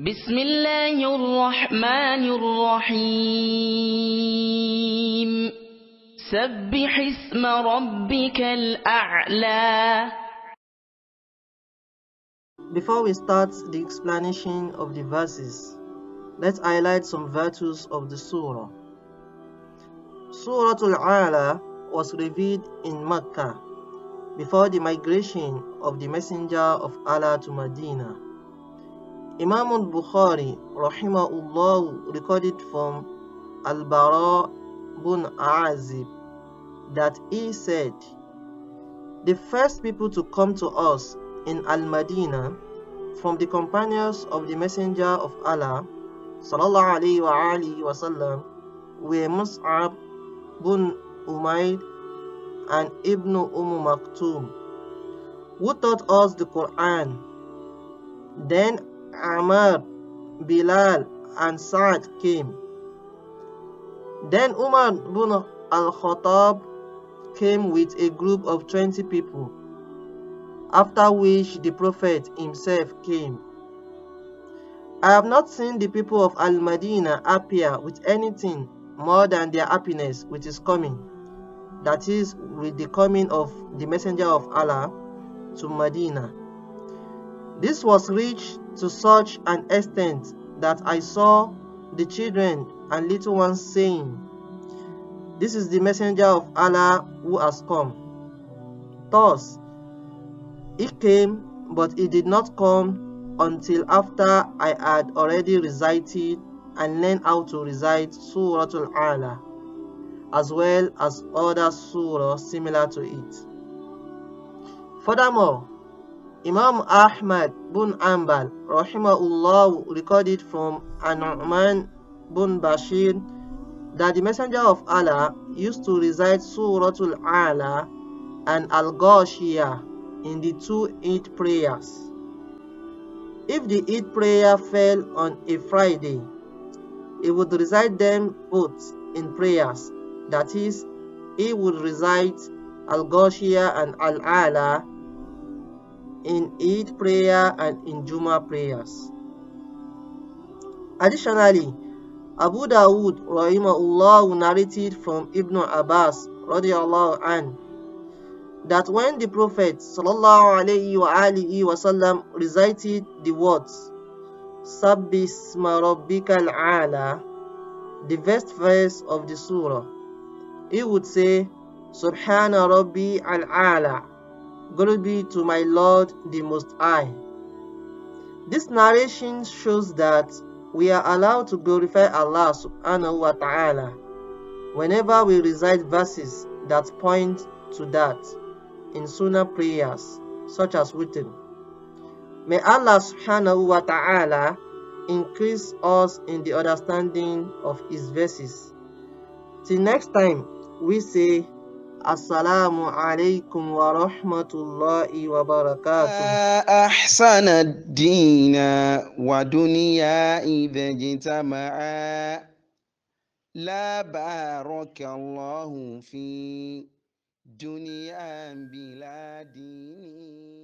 بسم الله الرحمن الرحيم سبح اسم ربك الأعلى Before we start the explanation of the verses, let's highlight some virtues of the surah. Surah Al-Ala was revealed in Mecca before the migration of the Messenger of Allah to Medina. Imam al-Bukhari rahimahullah recorded from Al-Bara bin Azib that he said, The first people to come to us in Al-Madinah from the companions of the Messenger of Allah sallallahu alayhi wa wasallam were Mus'ab bin Umayr and Ibn Umm Maktoum who taught us the Quran. Then Amr, Bilal and Sa'd came. Then Umar bin al-Khattab came with a group of 20 people after which the Prophet himself came. I have not seen the people of Al Madinah appear with anything more than their happiness with his coming, that is, with the coming of the Messenger of Allah to Medina. This was reached to such an extent that I saw the children and little ones saying, This is the Messenger of Allah who has come. Thus, he came, but he did not come until after I had already recited and learned how to recite Surah Al-Ala, as well as other surah similar to it. Furthermore, Imam Ahmad bin Hanbal rahimahullah recorded from An-Nu'man bin Bashir that the Messenger of Allah used to recite Surah Al-Ala and Al-Ghashiyah in the two Eid prayers. If the Eid prayer fell on a Friday, he would recite them both in prayers. That is, he would recite Al-Ghashiyah and Al-Ala in Eid prayer and in Juma prayers. Additionally, Abu Dawud rahimahullah narrated from Ibn Abbas radiallahu anhu that when the Prophet sallallahu alihi wasallam recited the words Sabbisma rabbikal ala the first verse of the surah he would say Subhana rabbi al ala glory be to my Lord the most high this narration shows that we are allowed to glorify Allah subhanahu wa ta'ala whenever we recite verses that point to that in sunnah prayers such as witr. May Allah subhanahu wa ta'ala increase us in the understanding of his verses. Till next time, we say Assalamu alaikum wa rahmatullahi wa barakatuh. أحسن الدين ودنيا إذا اجتمعا لا بارك الله في دنيا بلا دين